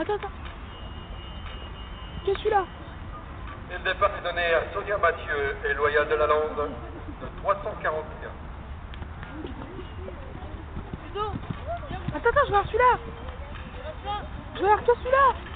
Attends, attends. Qu'est-ce celui-là Et le départ est donné à Sonia Mathieu et Loyal de la Lande de 341. Attends, attends, je vais voir celui-là. Je vais voir que celui-là.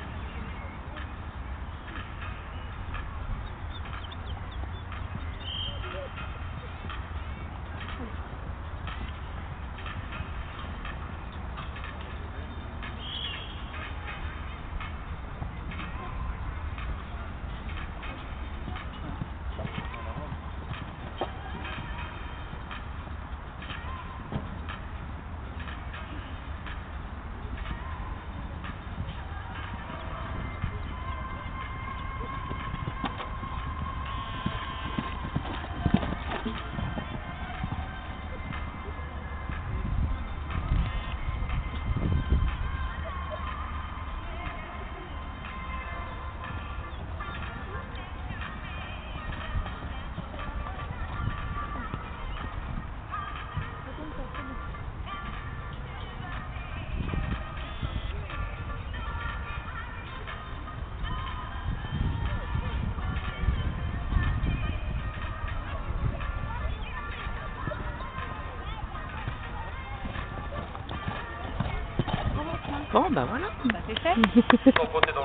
Bon, bah voilà. Bah, c'est fait.